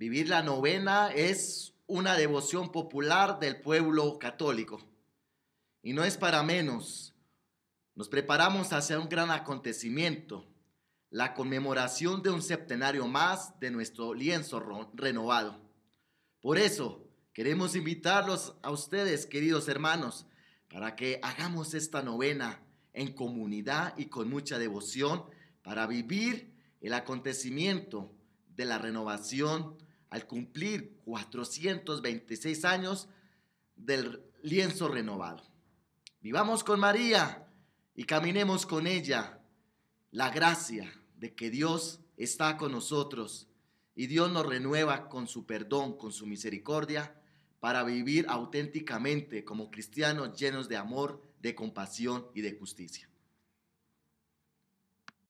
Vivir la novena es una devoción popular del pueblo católico. Y no es para menos. Nos preparamos hacia un gran acontecimiento, la conmemoración de un septenario más de nuestro lienzo renovado. Por eso, queremos invitarlos a ustedes, queridos hermanos, para que hagamos esta novena en comunidad y con mucha devoción para vivir el acontecimiento de la renovación al cumplir 426 años del lienzo renovado. Vivamos con María y caminemos con ella la gracia de que Dios está con nosotros y Dios nos renueva con su perdón, con su misericordia, para vivir auténticamente como cristianos llenos de amor, de compasión y de justicia.